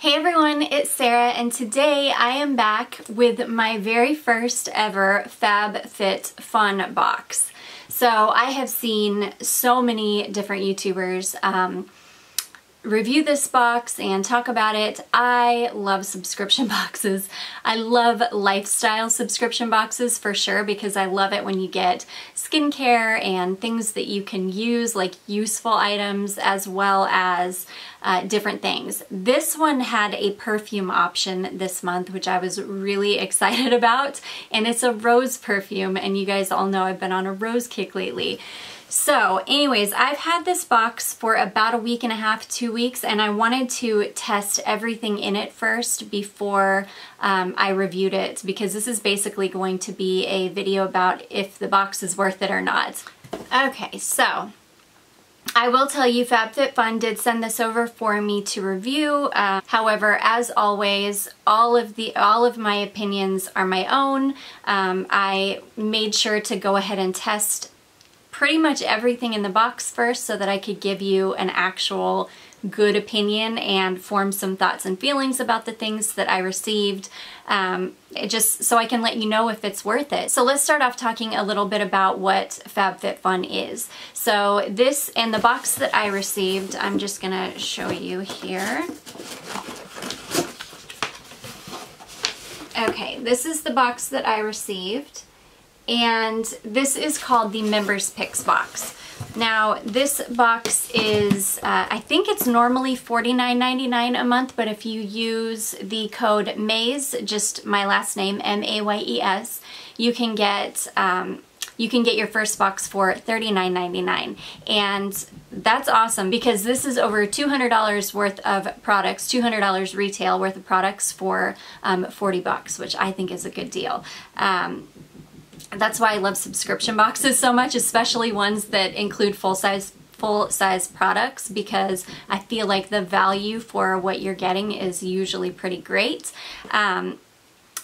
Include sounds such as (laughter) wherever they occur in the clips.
Hey everyone, it's Sarah and today I am back with my very first ever FabFitFun box. So I have seen so many different YouTubers um, review this box and talk about it. I love subscription (laughs) boxes. I love lifestyle subscription boxes for sure because I love it when you get skincare and things that you can use like useful items as well as uh, different things. This one had a perfume option this month which I was really (laughs) excited about and it's a rose perfume and you guys all know I've been on a rose kick lately. So anyways, I've had this box for about a week and a half, two weeks, and I wanted to test everything in it first before um, I reviewed it because this is basically going to be a video about if the box is worth it or not. Okay, so I will tell you FabFitFun did send this over for me to review. Uh, however, as always, all of the all of my opinions are my own. Um, I made sure to go ahead and test pretty much everything in the box first so that I could give you an actual good opinion and form some thoughts and feelings about the things that I received um, just so I can let you know if it's worth it. So let's start off talking a little bit about what FabFitFun is. So this and the box that I received, I'm just gonna show you here. Okay, this is the box that I received and this is called the Members Picks box. Now this box is, uh, I think it's normally $49.99 a month, but if you use the code MAYES, just my last name, M-A-Y-E-S, you can get um, you can get your first box for $39.99 and that's awesome because this is over $200 worth of products, $200 retail worth of products for um, 40 bucks, which I think is a good deal. Um, that's why I love subscription boxes so much, especially ones that include full-size full-size products because I feel like the value for what you're getting is usually pretty great. Um,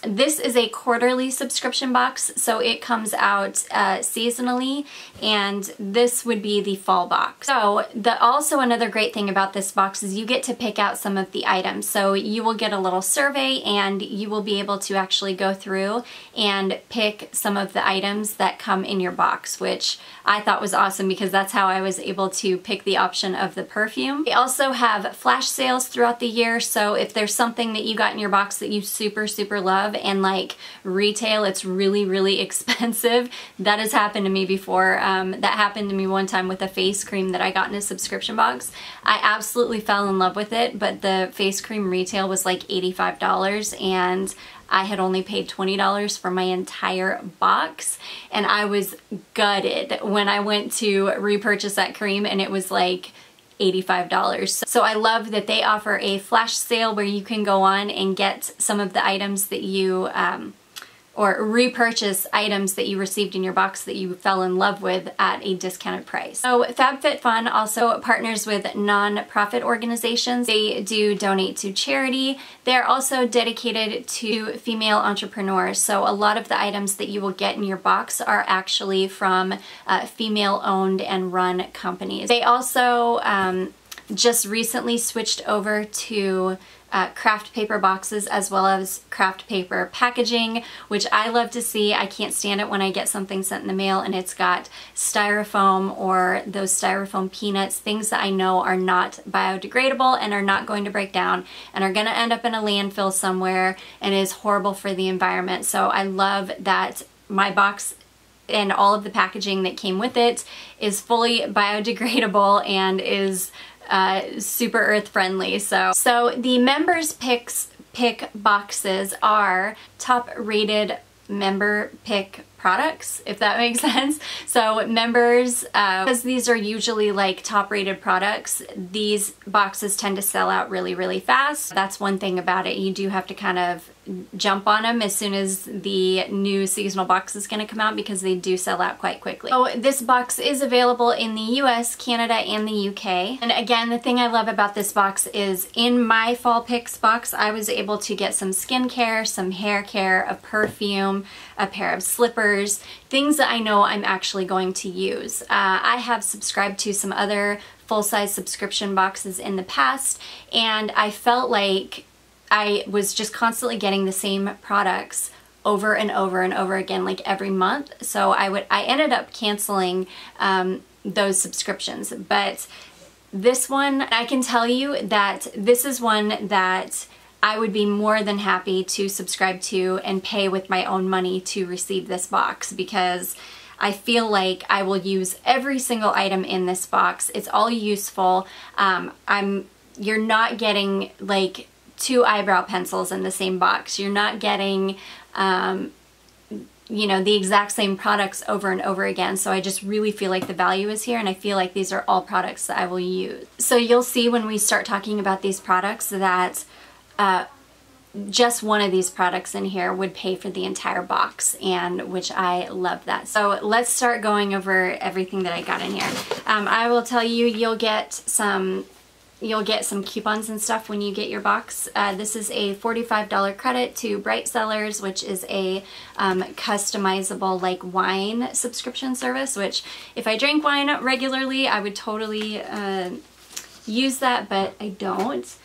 this is a quarterly subscription box, so it comes out uh, seasonally, and this would be the fall box. So the also another great thing about this box is you get to pick out some of the items. So you will get a little survey and you will be able to actually go through and pick some of the items that come in your box, which I thought was awesome because that's how I was able to pick the option of the perfume. They also have flash sales throughout the year, so if there's something that you got in your box that you super, super love, and like retail it's really really (laughs) expensive. That has happened to me before. Um, that happened to me one time with a face cream that I got in a subscription box. I absolutely fell in love with it but the face cream retail was like $85 and I had only paid $20 for my entire box and I was gutted when I went to repurchase that cream and it was like $85. So I love that they offer a flash sale where you can go on and get some of the items that you um, or repurchase items that you received in your box that you fell in love with at a discounted price. So FabFitFun also partners with non-profit organizations. They do donate to charity. They're also dedicated to female entrepreneurs. So a lot of the items that you will get in your box are actually from uh, female owned and run companies. They also um, just recently switched over to uh, craft paper boxes as well as craft paper packaging, which I love to see. I can't stand it when I get something sent in the mail and it's got styrofoam or those styrofoam peanuts, things that I know are not biodegradable and are not going to break down and are going to end up in a landfill somewhere and is horrible for the environment. So I love that my box and all of the packaging that came with it is fully biodegradable and is uh, super earth friendly. So, so the members picks pick boxes are top rated member pick products, if that (laughs) makes sense. So members, uh, because these are usually like top rated products, these boxes tend to sell out really, really fast. That's one thing about it. You do have to kind of jump on them as soon as the new seasonal box is going to come out because they do sell out quite quickly. So this box is available in the US, Canada, and the UK. And again, the thing I love about this box is in my fall picks box, I was able to get some skincare, some hair care, a perfume, a pair of slippers, things that I know I'm actually going to use. Uh, I have subscribed to some other full-size subscription boxes in the past and I felt like I was just constantly getting the same products over and over and over again like every month so I would I ended up canceling um, those subscriptions but this one I can tell you that this is one that I would be more than happy to subscribe to and pay with my own money to receive this box because I feel like I will use every single item in this box. It's all useful. Um, I'm You're not getting like two eyebrow pencils in the same box. You're not getting um, you know, the exact same products over and over again. So I just really feel like the value is here and I feel like these are all products that I will use. So you'll see when we start talking about these products that uh, just one of these products in here would pay for the entire box and which I love that. So let's start going over everything that I got in here. Um, I will tell you you'll get some you'll get some coupons and stuff when you get your box. Uh, this is a $45 credit to Bright Cellars, which is a um, customizable like wine subscription service, which if I drink wine regularly, I would totally uh, use that, but I don't.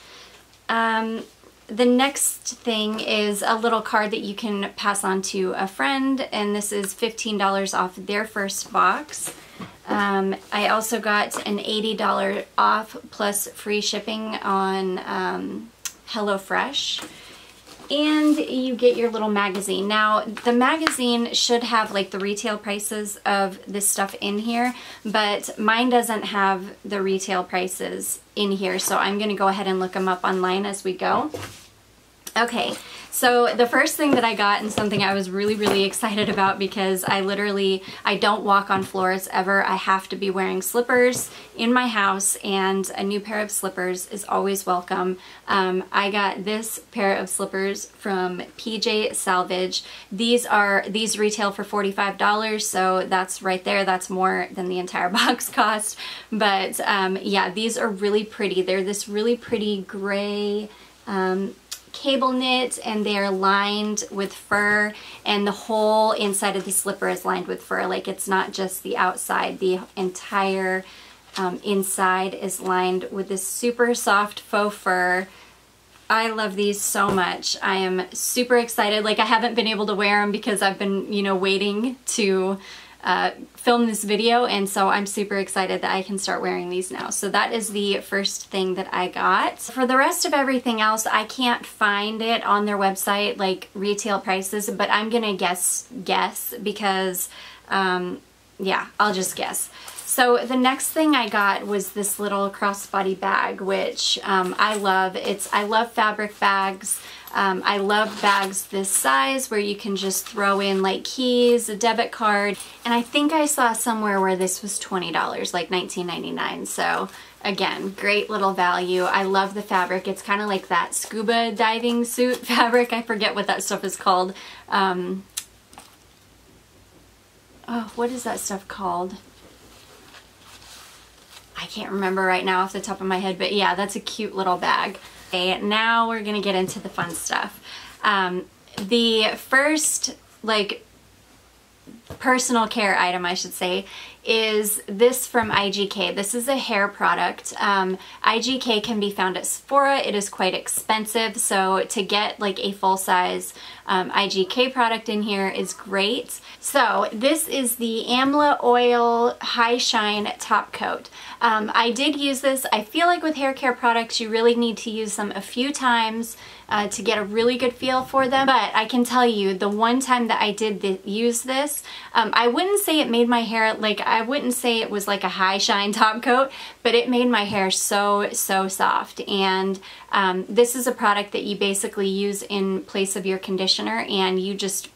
Um, the next thing is a little card that you can pass on to a friend, and this is $15 off their first box. Um, I also got an $80 off plus free shipping on um, HelloFresh. And you get your little magazine. Now, the magazine should have like the retail prices of this stuff in here, but mine doesn't have the retail prices in here, so I'm going to go ahead and look them up online as we go. Okay, so the first thing that I got and something I was really, really excited about because I literally, I don't walk on floors ever. I have to be wearing slippers in my house and a new pair of slippers is always welcome. Um, I got this pair of slippers from PJ Salvage. These are, these retail for $45, so that's right there. That's more than the entire (laughs) box cost. But um, yeah, these are really pretty. They're this really pretty gray, um, cable knit and they're lined with fur and the whole inside of the slipper is lined with fur like it's not just the outside the entire um, inside is lined with this super soft faux fur I love these so much. I am super excited. Like I haven't been able to wear them because I've been, you know, waiting to uh, film this video and so I'm super excited that I can start wearing these now. So that is the first thing that I got. For the rest of everything else, I can't find it on their website like retail prices, but I'm gonna guess guess because um, yeah, I'll just guess. So the next thing I got was this little crossbody bag, which um, I love. It's I love fabric bags. Um, I love bags this size where you can just throw in like keys, a debit card, and I think I saw somewhere where this was $20, like $19.99. So again, great little value. I love the fabric. It's kind of like that scuba diving suit (laughs) fabric. I forget what that stuff is called. Um, oh, what is that stuff called? I can't remember right now off the top of my head, but yeah, that's a cute little bag. Okay, now we're gonna get into the fun stuff. Um, the first, like, personal care item, I should say, is this from IGK. This is a hair product. Um, IGK can be found at Sephora. It is quite expensive, so to get like a full-size um, IGK product in here is great. So this is the Amla Oil High Shine Top Coat. Um, I did use this. I feel like with hair care products you really need to use them a few times uh, to get a really good feel for them. But I can tell you the one time that I did th use this, um, I wouldn't say it made my hair like, I wouldn't say it was like a high shine top coat, but it made my hair so, so soft. And um, this is a product that you basically use in place of your conditioner and you just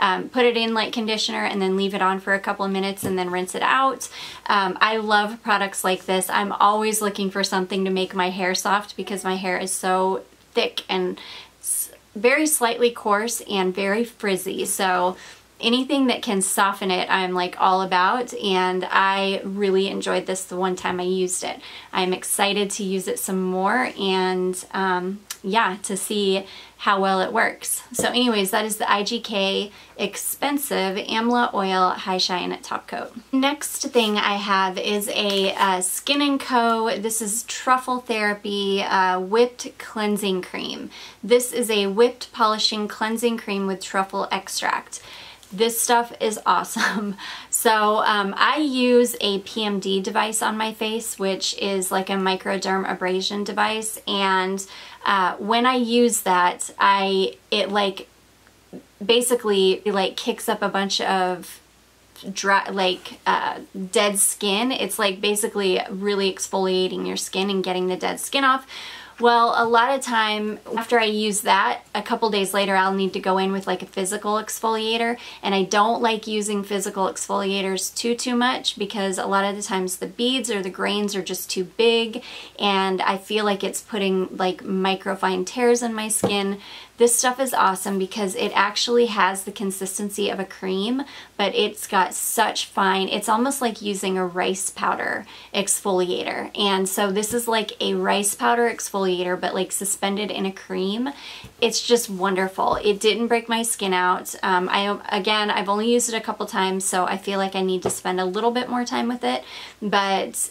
um, put it in like conditioner and then leave it on for a couple of minutes and then rinse it out. Um, I love products like this. I'm always looking for something to make my hair soft because my hair is so thick and very slightly coarse and very frizzy. So anything that can soften it I'm like all about and I really enjoyed this the one time I used it. I'm excited to use it some more and um, yeah, to see how well it works. So anyways, that is the IGK Expensive Amla Oil High Shine Top Coat. Next thing I have is a uh, Skin & Co. This is Truffle Therapy uh, Whipped Cleansing Cream. This is a whipped polishing cleansing cream with truffle extract. This stuff is awesome. (laughs) So um, I use a PMD device on my face, which is like a microderm abrasion device. And uh, when I use that, I it like basically like kicks up a bunch of dry like uh, dead skin. It's like basically really exfoliating your skin and getting the dead skin off well, a lot of time after I use that, a couple days later I'll need to go in with like a physical exfoliator and I don't like using physical exfoliators too too much because a lot of the times the beads or the grains are just too big and I feel like it's putting like microfine tears in my skin. This stuff is awesome because it actually has the consistency of a cream, but it's got such fine, it's almost like using a rice powder exfoliator. And so this is like a rice powder exfoliator, but like suspended in a cream. It's just wonderful. It didn't break my skin out. Um, I Again, I've only used it a couple times, so I feel like I need to spend a little bit more time with it, but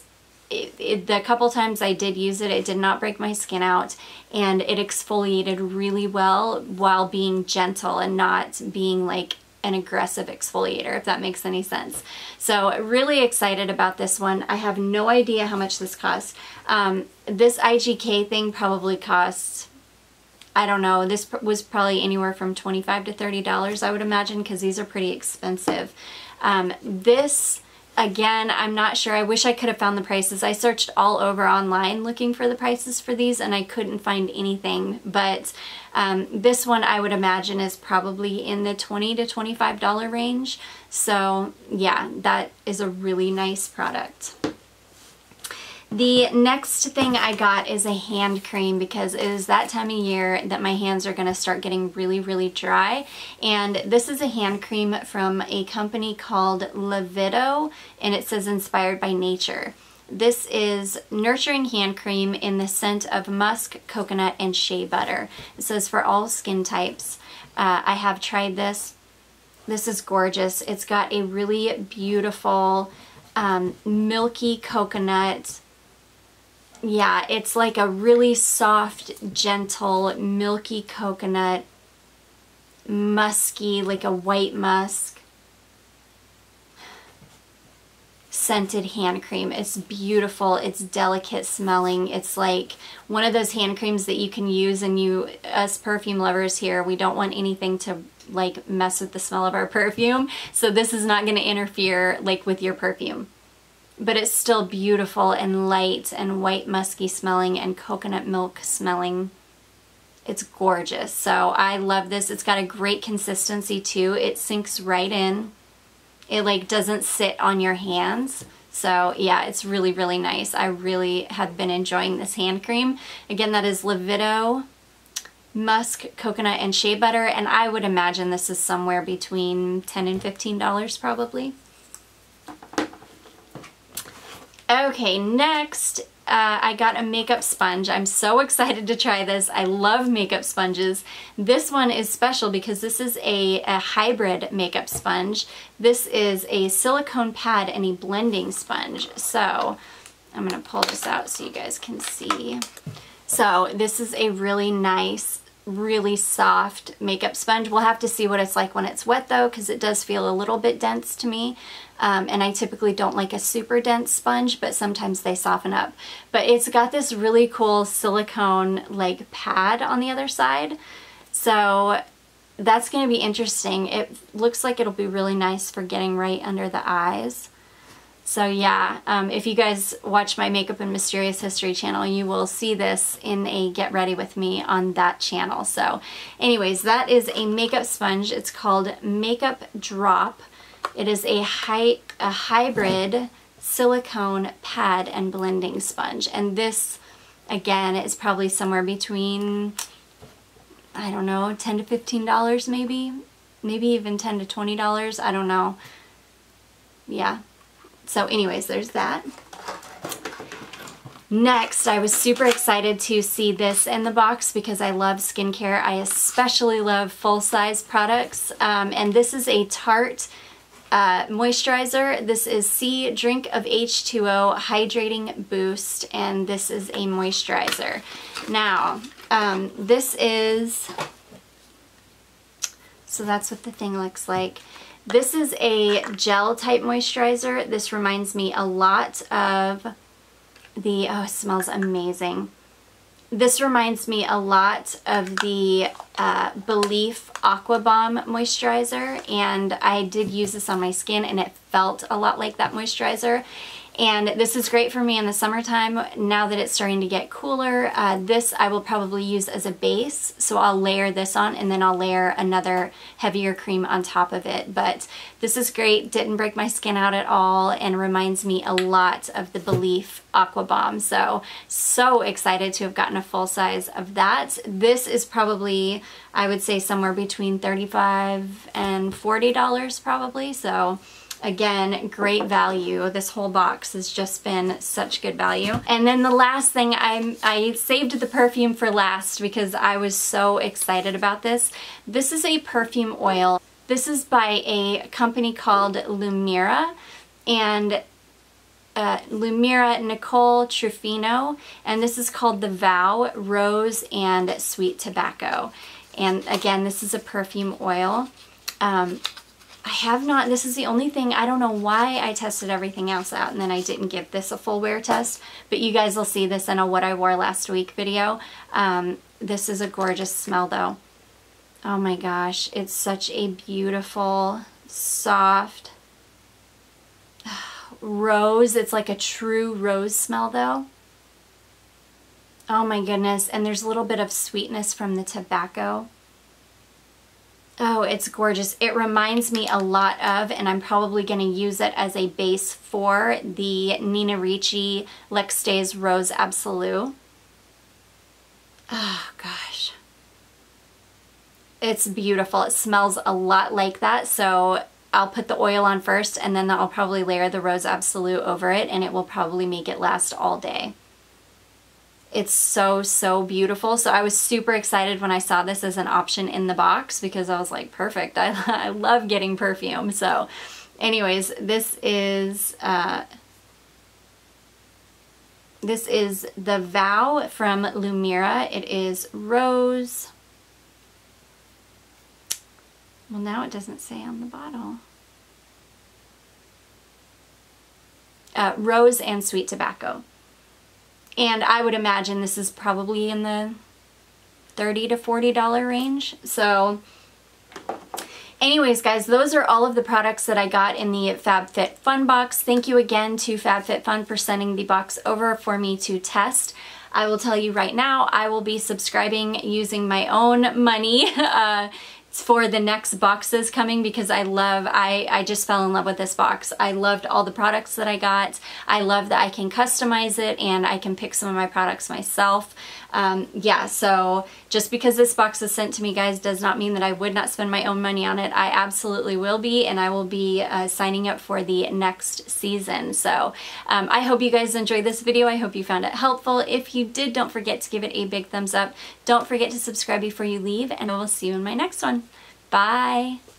it, it, the couple times I did use it, it did not break my skin out and it exfoliated really well while being gentle and not being like an aggressive exfoliator, if that makes any sense. So really excited about this one. I have no idea how much this costs. Um, this IGK thing probably costs, I don't know, this was probably anywhere from 25 to $30 I would imagine because these are pretty expensive. Um, this Again, I'm not sure. I wish I could have found the prices. I searched all over online looking for the prices for these and I couldn't find anything. But um, this one I would imagine is probably in the 20 to $25 range. So yeah, that is a really nice product. The next thing I got is a hand cream because it is that time of year that my hands are going to start getting really, really dry. And this is a hand cream from a company called Lavido and it says inspired by nature. This is Nurturing Hand Cream in the scent of musk, coconut, and shea butter. It says for all skin types. Uh, I have tried this. This is gorgeous. It's got a really beautiful um, milky coconut yeah, it's like a really soft, gentle, milky coconut, musky, like a white musk scented hand cream. It's beautiful. It's delicate smelling. It's like one of those hand creams that you can use and you, us perfume lovers here, we don't want anything to like mess with the smell of our (laughs) perfume. So this is not going to interfere like with your perfume but it's still beautiful and light and white musky smelling and coconut milk smelling. It's gorgeous. So I love this. It's got a great consistency too. It sinks right in. It like doesn't sit on your hands. So yeah, it's really, really nice. I really have been enjoying this hand cream. Again, that is Lavido musk, coconut, and shea butter. And I would imagine this is somewhere between 10 and $15 probably. Okay, next uh, I got a makeup sponge. I'm so (laughs) excited to try this. I love makeup sponges. This one is special because this is a, a hybrid makeup sponge. This is a silicone pad and a blending sponge. So I'm going to pull this out so you guys can see. So this is a really nice really soft makeup sponge. We'll have to see what it's like when it's wet though because it does feel a little bit dense to me. Um, and I typically don't like a super dense sponge, but sometimes they soften up. But it's got this really cool silicone like pad on the other side. So that's going to be interesting. It looks like it'll be really nice for getting right under the eyes. So yeah, um, if you guys watch my Makeup and Mysterious History channel, you will see this in a Get Ready With Me on that channel. So anyways, that is a makeup sponge. It's called Makeup Drop. It is a, hy a hybrid silicone pad and blending sponge. And this, again, is probably somewhere between, I don't know, 10 to $15 maybe. Maybe even 10 to $20. I don't know. Yeah, so anyways, there's that. Next, I was super excited to see this in the box because I love skincare. I especially love full-size products. Um, and this is a Tarte uh, moisturizer. This is Sea Drink of H2O Hydrating Boost, and this is a moisturizer. Now, um, this is, so that's what the thing looks like. This is a gel type moisturizer. This reminds me a lot of the, oh, it smells amazing. This reminds me a lot of the uh, Belif Aqua Bomb moisturizer and I did use this on my skin and it felt a lot like that moisturizer and this is great for me in the summertime now that it's starting to get cooler. Uh, this I will probably use as a base, so I'll layer this on and then I'll layer another heavier cream on top of it. But this is great, didn't break my skin out at all, and reminds me a lot of the Belif Aqua Bomb. So, so excited to have gotten a full size of that. This is probably, I would say somewhere between 35 and $40 probably, so Again, great value. This whole box has just been such good value. And then the last thing, I, I saved the perfume for last because I was so excited about this. This is a perfume oil. This is by a company called Lumira and uh, Lumira Nicole Trufino and this is called The Vow Rose and Sweet Tobacco. And again, this is a perfume oil. Um, I have not, this is the only thing, I don't know why I tested everything else out and then I didn't give this a full wear test, but you guys will see this in a what I wore last week video. Um, this is a gorgeous smell though. Oh my gosh, it's such a beautiful, soft (sighs) rose. It's like a true rose smell though. Oh my goodness, and there's a little bit of sweetness from the tobacco. Oh, it's gorgeous. It reminds me a lot of, and I'm probably going to use it as a base for the Nina Ricci L'Extase Rose Absolute. Oh, ah, gosh. It's beautiful. It smells a lot like that, so I'll put the oil on first, and then I'll probably layer the Rose Absolute over it, and it will probably make it last all day. It's so, so beautiful. So I was super excited when I saw this as an option in the box because I was like, perfect. (laughs) I, I love getting perfume. So anyways, this is... Uh, this is The Vow from Lumira. It is rose. Well, now it doesn't say on the bottle. Uh, rose and sweet tobacco. And I would imagine this is probably in the 30 to $40 range. So anyways, guys, those are all of the products that I got in the FabFitFun box. Thank you again to FabFitFun for sending the box over for me to test. I will tell you right now, I will be subscribing using my own money. (laughs) Uh, for the next boxes coming because I love, I, I just fell in love with this box. I loved all the products that I got. I love that I can customize it and I can pick some of my products myself. Um, yeah, so just because this box is sent to me, guys, does not mean that I would not spend my own money on it. I absolutely will be, and I will be uh, signing up for the next season. So um, I hope you guys enjoyed this video. I hope you found it helpful. If you did, don't forget to give it a big thumbs up. Don't forget to subscribe before you leave, and I will see you in my next one. Bye!